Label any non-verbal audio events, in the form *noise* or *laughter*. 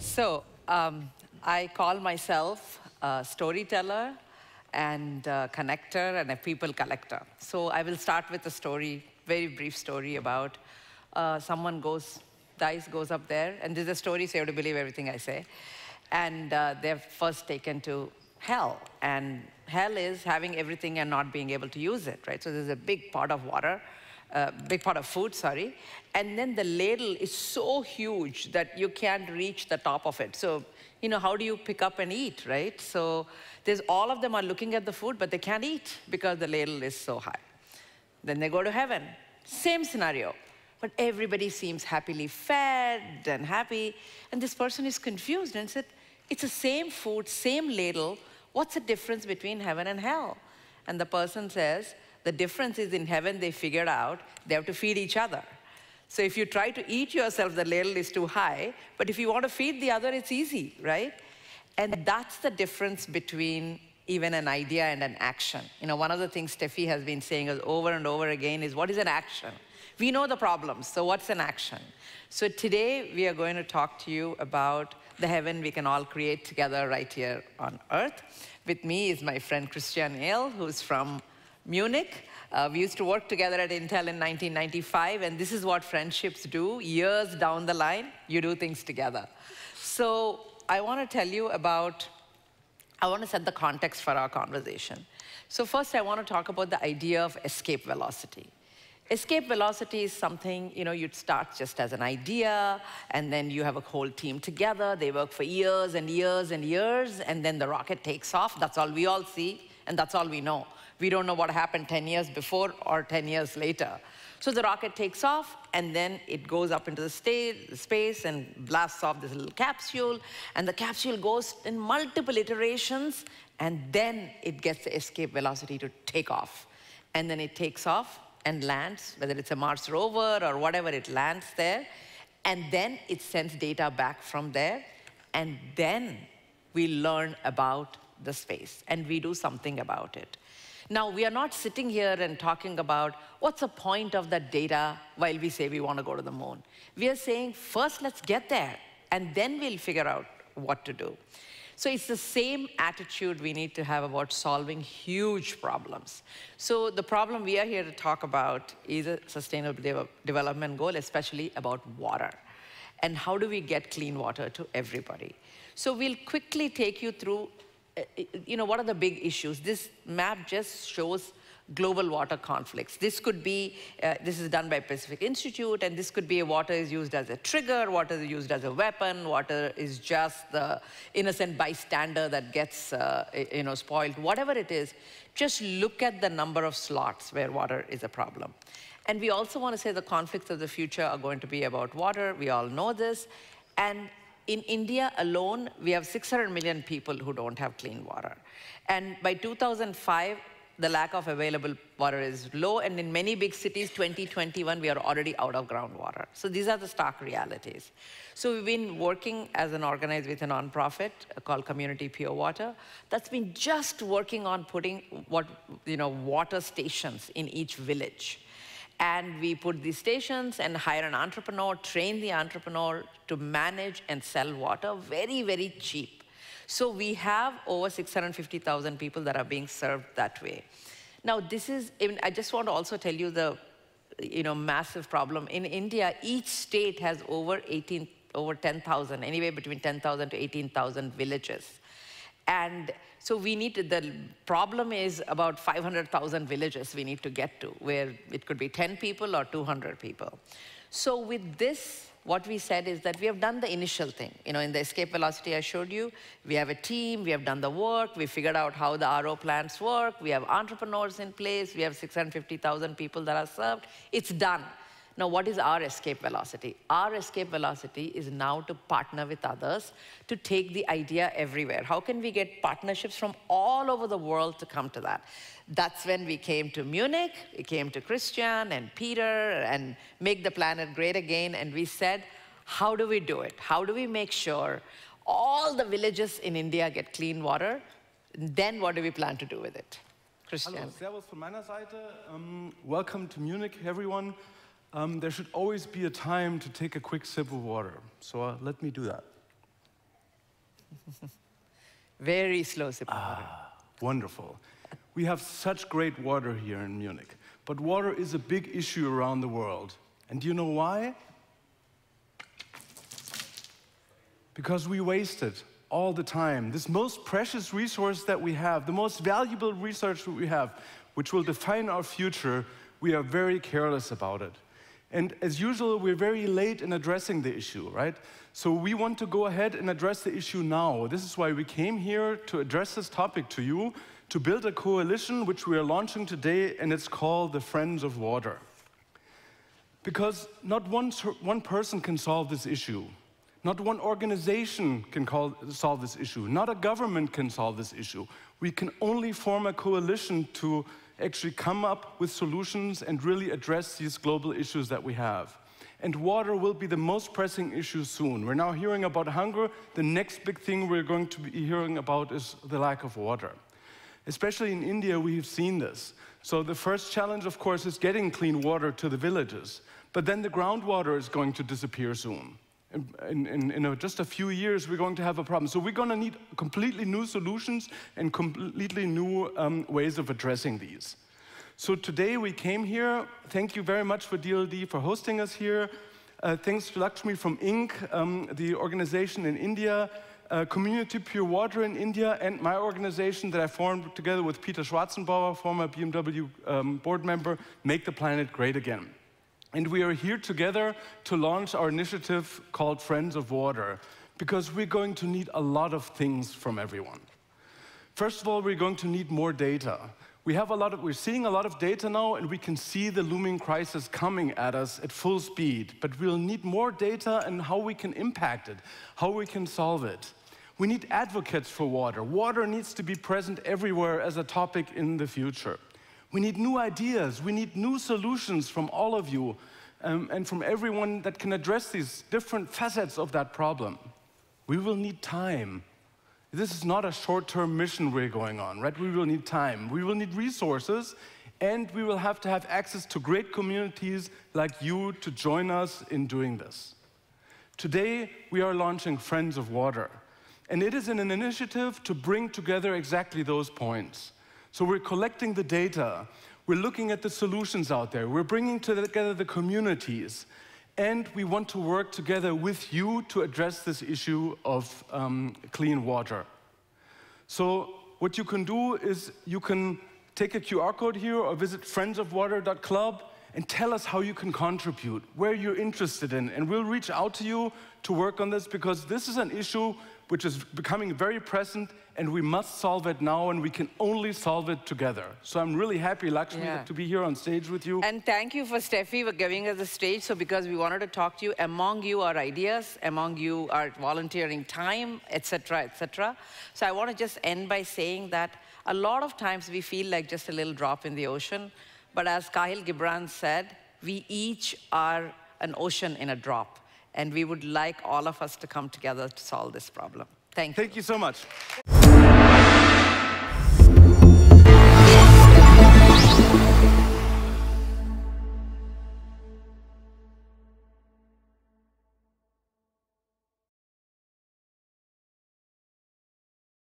So, um, I call myself a storyteller and a connector and a people collector. So, I will start with a story, very brief story about uh, someone goes, dies, goes up there, and this is a story, so you have to believe everything I say. And uh, they're first taken to hell, and hell is having everything and not being able to use it, right? So, there's a big pot of water uh, big pot of food, sorry. And then the ladle is so huge that you can't reach the top of it. So, you know, how do you pick up and eat, right? So there's all of them are looking at the food, but they can't eat because the ladle is so high. Then they go to heaven. Same scenario. But everybody seems happily fed and happy. And this person is confused and said, it's the same food, same ladle. What's the difference between heaven and hell? And the person says, the difference is in heaven, they figured out they have to feed each other. So if you try to eat yourself, the ladle is too high. But if you want to feed the other, it's easy, right? And that's the difference between even an idea and an action. You know, one of the things Steffi has been saying over and over again is what is an action? We know the problems, so what's an action? So today we are going to talk to you about the heaven we can all create together right here on earth. With me is my friend Christian Ale, who's from Munich. Uh, we used to work together at Intel in 1995, and this is what friendships do. Years down the line, you do things together. So I want to tell you about, I want to set the context for our conversation. So first, I want to talk about the idea of escape velocity. Escape velocity is something, you know, you'd start just as an idea, and then you have a whole team together. They work for years and years and years, and then the rocket takes off. That's all we all see, and that's all we know. We don't know what happened 10 years before or 10 years later. So the rocket takes off, and then it goes up into the space and blasts off this little capsule, and the capsule goes in multiple iterations, and then it gets the escape velocity to take off. And then it takes off and lands, whether it's a Mars rover or whatever, it lands there, and then it sends data back from there, and then we learn about the space, and we do something about it. Now, we are not sitting here and talking about what's the point of that data while we say we want to go to the moon. We are saying, first, let's get there, and then we'll figure out what to do. So it's the same attitude we need to have about solving huge problems. So the problem we are here to talk about is a sustainable de development goal, especially about water. And how do we get clean water to everybody? So we'll quickly take you through you know, what are the big issues? This map just shows global water conflicts. This could be, uh, this is done by Pacific Institute, and this could be water is used as a trigger, water is used as a weapon, water is just the innocent bystander that gets, uh, you know, spoiled, whatever it is, just look at the number of slots where water is a problem. And we also want to say the conflicts of the future are going to be about water. We all know this. And in India alone, we have 600 million people who don't have clean water. And by 2005, the lack of available water is low, and in many big cities, 2021, we are already out of groundwater. So these are the stark realities. So we've been working as an organized with a nonprofit uh, called Community Pure Water that's been just working on putting what, you know, water stations in each village. And we put these stations and hire an entrepreneur, train the entrepreneur to manage and sell water very, very cheap. So we have over 650,000 people that are being served that way. Now, this is, I just want to also tell you the you know, massive problem. In India, each state has over 18, over 10,000, anywhere between 10,000 to 18,000 villages. And so we need to, the problem is about 500,000 villages we need to get to, where it could be 10 people or 200 people. So with this, what we said is that we have done the initial thing. You know, in the escape velocity I showed you, we have a team, we have done the work, we figured out how the RO plants work, we have entrepreneurs in place, we have 650,000 people that are served. It's done. Now, what is our escape velocity? Our escape velocity is now to partner with others to take the idea everywhere. How can we get partnerships from all over the world to come to that? That's when we came to Munich, we came to Christian and Peter and Make the Planet Great Again, and we said, how do we do it? How do we make sure all the villages in India get clean water? Then what do we plan to do with it? Christian. Hello, servus von meiner Seite. Um, welcome to Munich, everyone. Um, there should always be a time to take a quick sip of water. So uh, let me do that. *laughs* Very slow sip of water. Wonderful. We have such great water here in Munich, but water is a big issue around the world. And do you know why? Because we waste it all the time. This most precious resource that we have, the most valuable resource that we have, which will define our future, we are very careless about it. And as usual, we're very late in addressing the issue, right? So we want to go ahead and address the issue now. This is why we came here to address this topic to you, to build a coalition which we are launching today, and it's called the Friends of Water. Because not one, one person can solve this issue. Not one organization can call, solve this issue. Not a government can solve this issue. We can only form a coalition to actually come up with solutions and really address these global issues that we have. And water will be the most pressing issue soon. We're now hearing about hunger. The next big thing we're going to be hearing about is the lack of water. Especially in India, we have seen this. So the first challenge, of course, is getting clean water to the villages. But then the groundwater is going to disappear soon. In, in, in a, just a few years, we're going to have a problem. So we're going to need completely new solutions and completely new um, ways of addressing these. So today we came here. Thank you very much for DLD for hosting us here. Uh, thanks to Lakshmi from INK, um, the organization in India, uh, Community Pure Water in India, and my organization that I formed together with Peter Schwarzenbauer, former BMW um, board member, Make the Planet Great Again. And we are here together to launch our initiative called Friends of Water, because we're going to need a lot of things from everyone. First of all, we're going to need more data. We have a lot of, we're seeing a lot of data now, and we can see the looming crisis coming at us at full speed. But we'll need more data and how we can impact it, how we can solve it. We need advocates for water. Water needs to be present everywhere as a topic in the future. We need new ideas. We need new solutions from all of you um, and from everyone that can address these different facets of that problem. We will need time. This is not a short-term mission we're going on, right? We will need time. We will need resources, and we will have to have access to great communities like you to join us in doing this. Today, we are launching Friends of Water, and it is an initiative to bring together exactly those points. So we're collecting the data, we're looking at the solutions out there, we're bringing together the communities, and we want to work together with you to address this issue of um, clean water. So what you can do is you can take a QR code here or visit friendsofwater.club and tell us how you can contribute, where you're interested in, and we'll reach out to you to work on this because this is an issue which is becoming very present and we must solve it now and we can only solve it together. So I'm really happy, Lakshmi, yeah. to be here on stage with you. And thank you for Steffi for giving us the stage. So because we wanted to talk to you, among you are ideas, among you are volunteering time, etc., etc. So I want to just end by saying that a lot of times we feel like just a little drop in the ocean. But as Kahlil Gibran said, we each are an ocean in a drop. And we would like all of us to come together to solve this problem. Thank you. Thank you so much.